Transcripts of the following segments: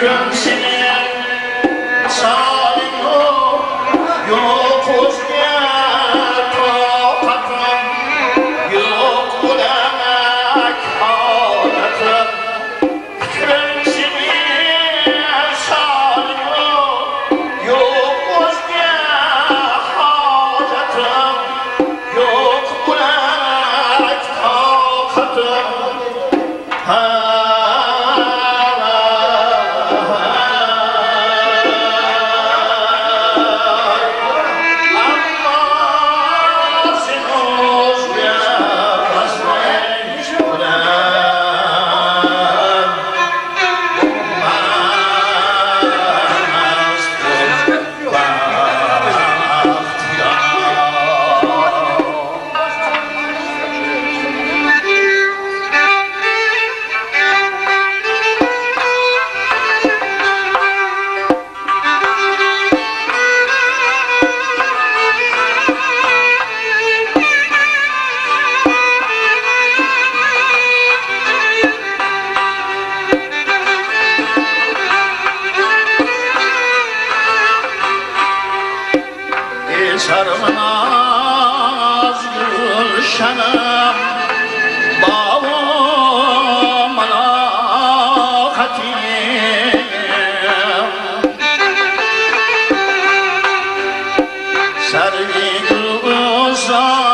drums and sarmaz gülşenem Bağım alakatim Sergi gülzar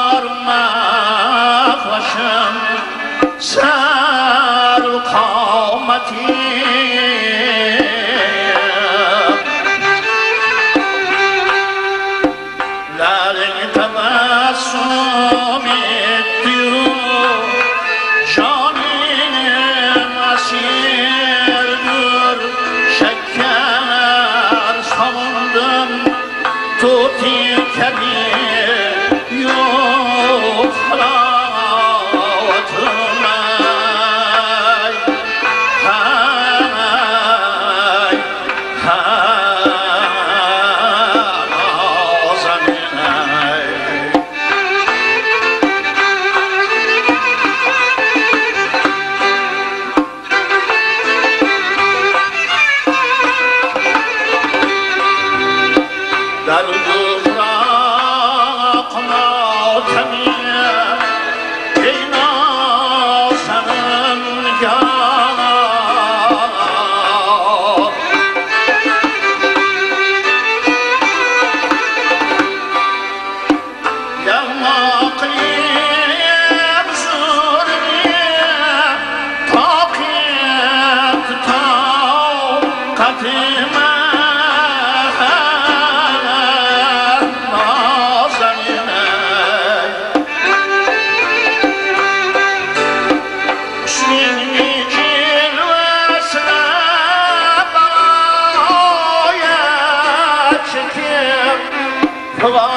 Come on.